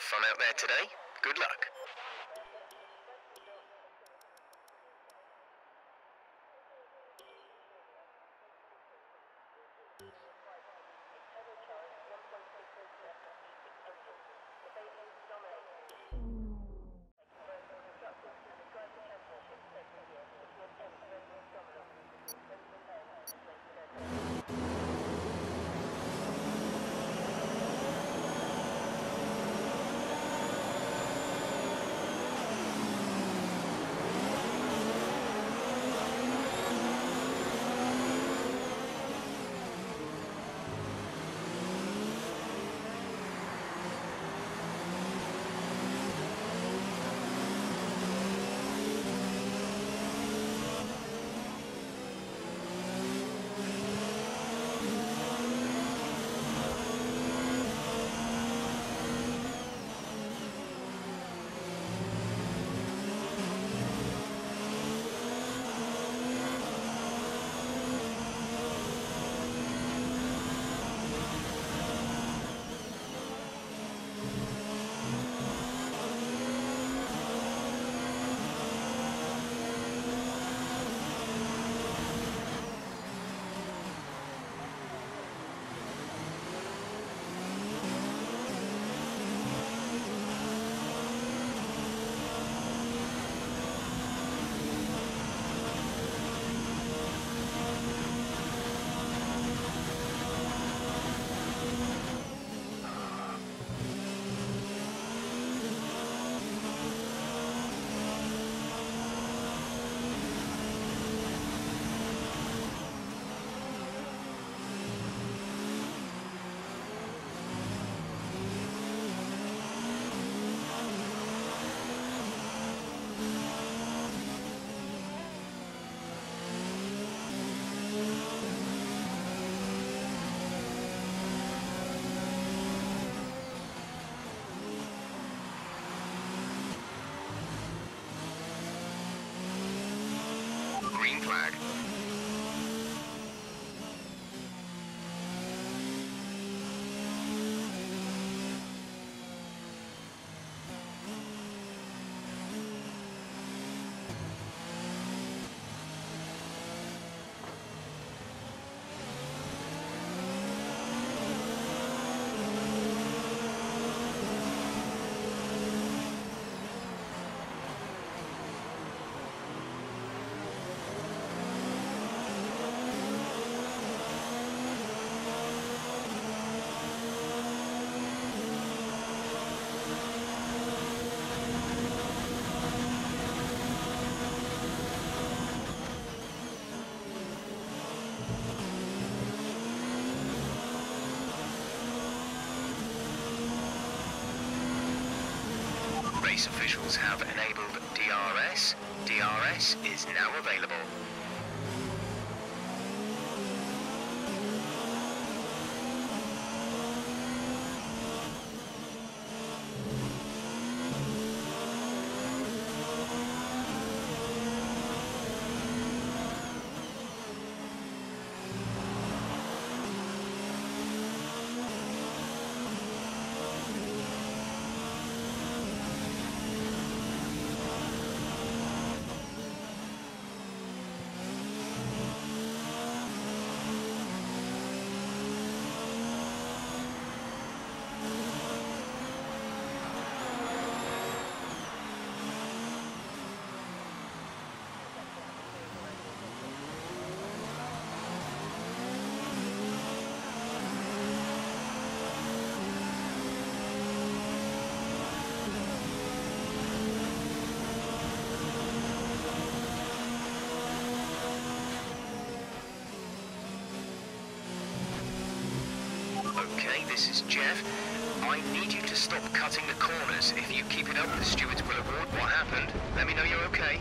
fun out there today. Good luck. Flag. Race officials have enabled DRS. DRS is now available. Okay, this is Jeff. I need you to stop cutting the corners. If you keep it up, the stewards will award what happened. Let me know you're okay.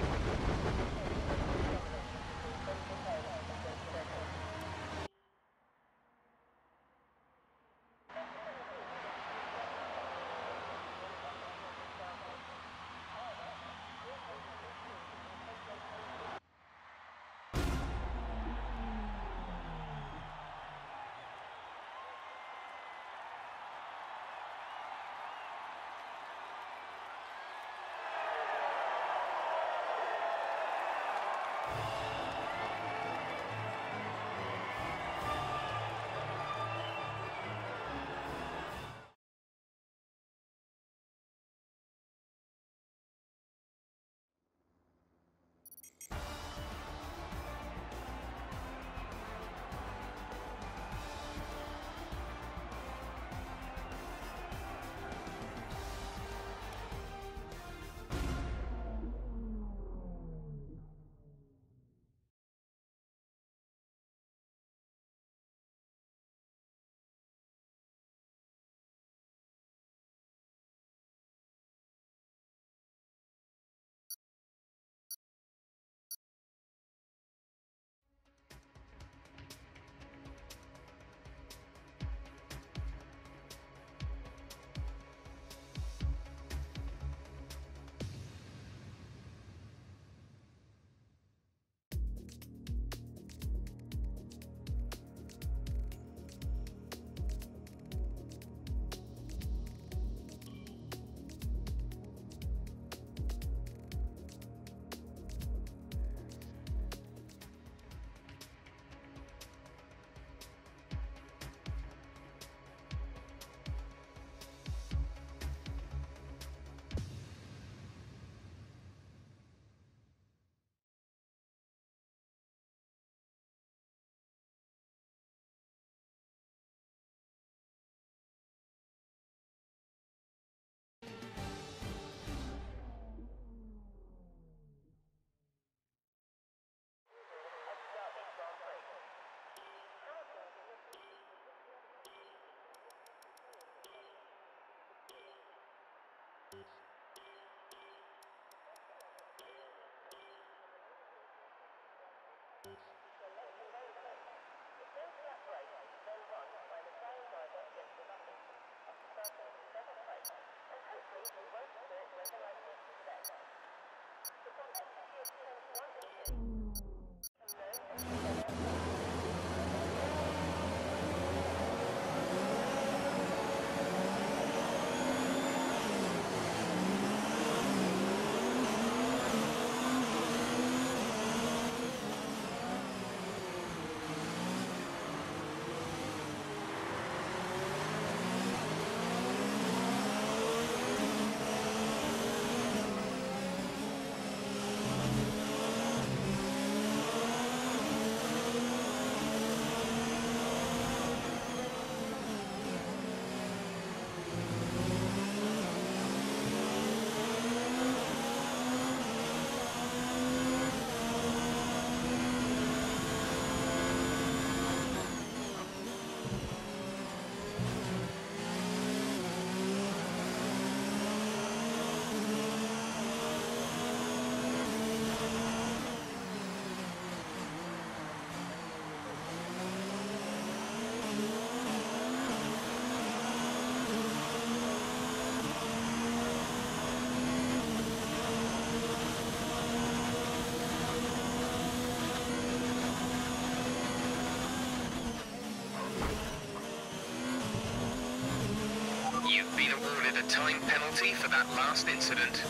Time penalty for that last incident.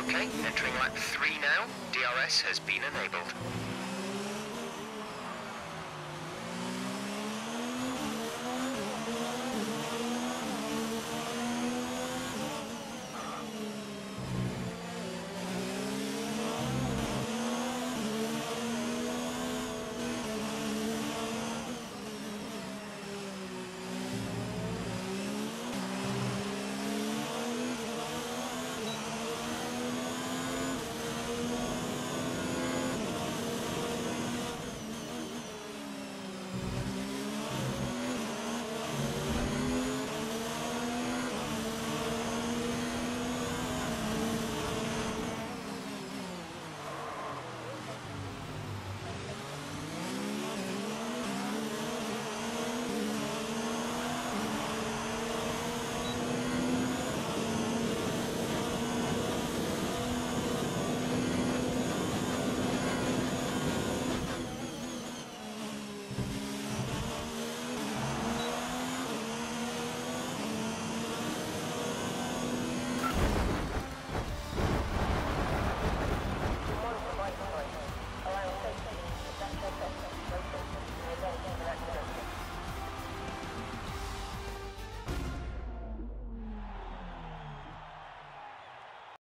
Okay, entering lap 3 now. DRS has been enabled.